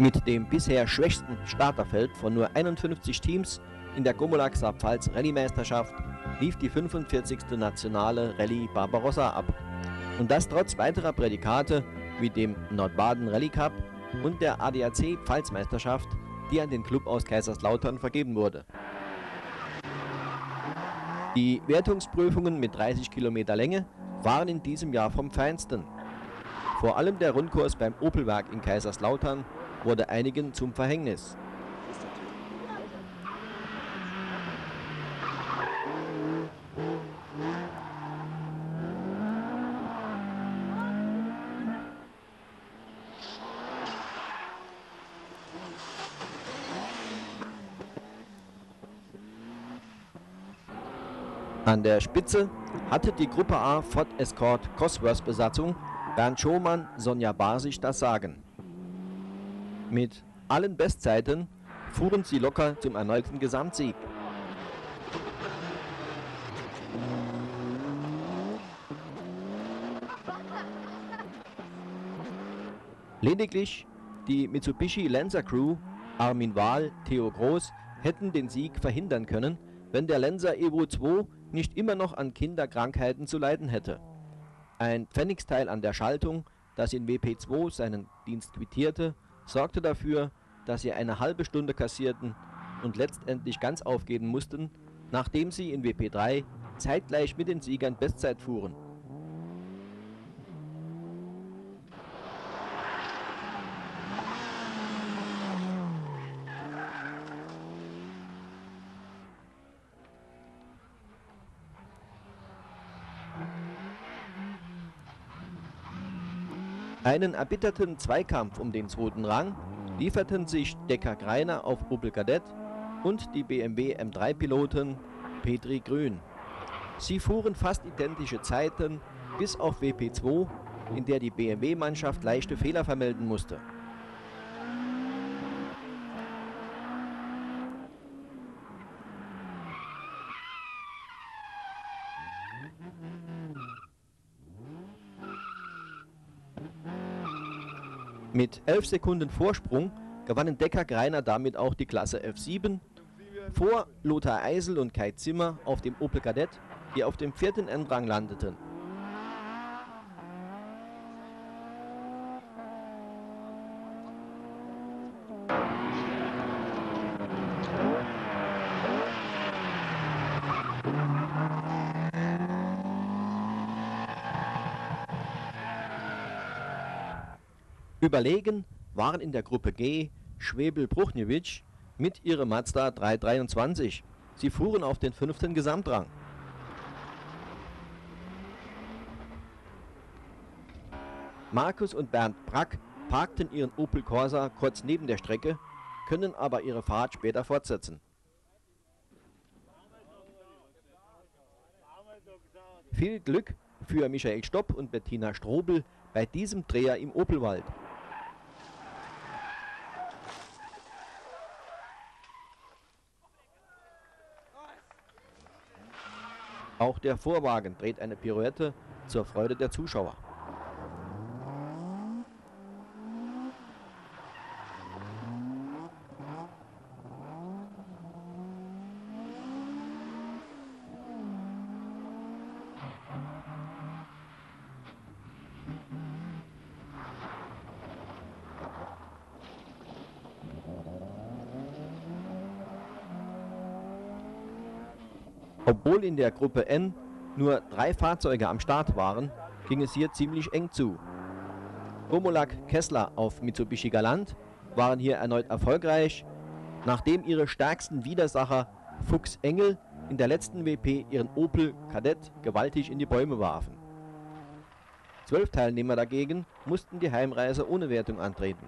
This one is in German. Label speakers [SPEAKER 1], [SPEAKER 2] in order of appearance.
[SPEAKER 1] Mit dem bisher schwächsten Starterfeld von nur 51 Teams in der Gomolak Saarpfalz Rallye-Meisterschaft lief die 45. nationale Rallye Barbarossa ab. Und das trotz weiterer Prädikate wie dem Nordbaden Rallye Cup und der ADAC Pfalzmeisterschaft, die an den Club aus Kaiserslautern vergeben wurde. Die Wertungsprüfungen mit 30 Kilometer Länge waren in diesem Jahr vom Feinsten. Vor allem der Rundkurs beim Opelwerk in Kaiserslautern wurde einigen zum Verhängnis. An der Spitze hatte die Gruppe A Ford Escort Cosworth Besatzung Bernd Schomann, Sonja Basisch das Sagen. Mit allen Bestzeiten fuhren sie locker zum erneuten Gesamtsieg. Lediglich die Mitsubishi Lancer Crew Armin Wahl, Theo Groß hätten den Sieg verhindern können, wenn der Lancer Evo 2 nicht immer noch an Kinderkrankheiten zu leiden hätte. Ein Pfennigsteil an der Schaltung, das in WP2 seinen Dienst quittierte, sorgte dafür, dass sie eine halbe Stunde kassierten und letztendlich ganz aufgeben mussten, nachdem sie in WP3 zeitgleich mit den Siegern Bestzeit fuhren. Einen erbitterten Zweikampf um den zweiten Rang lieferten sich Decker Greiner auf Opel Kadett und die BMW M3-Piloten Petri Grün. Sie fuhren fast identische Zeiten bis auf WP2, in der die BMW-Mannschaft leichte Fehler vermelden musste. Mit 11 Sekunden Vorsprung gewannen Decker Greiner damit auch die Klasse F7 vor Lothar Eisel und Kai Zimmer auf dem Opel Kadett, die auf dem vierten Endrang landeten. Überlegen waren in der Gruppe G Schwebel-Bruchnewitsch mit ihrem Mazda 323. Sie fuhren auf den fünften Gesamtrang. Markus und Bernd Brack parkten ihren Opel Corsa kurz neben der Strecke, können aber ihre Fahrt später fortsetzen. Viel Glück für Michael Stopp und Bettina Strobel bei diesem Dreher im Opelwald. Auch der Vorwagen dreht eine Pirouette zur Freude der Zuschauer. Obwohl in der Gruppe N nur drei Fahrzeuge am Start waren, ging es hier ziemlich eng zu. Gomolak Kessler auf Mitsubishi Galant waren hier erneut erfolgreich, nachdem ihre stärksten Widersacher Fuchs Engel in der letzten WP ihren Opel Kadett gewaltig in die Bäume warfen. Zwölf Teilnehmer dagegen mussten die Heimreise ohne Wertung antreten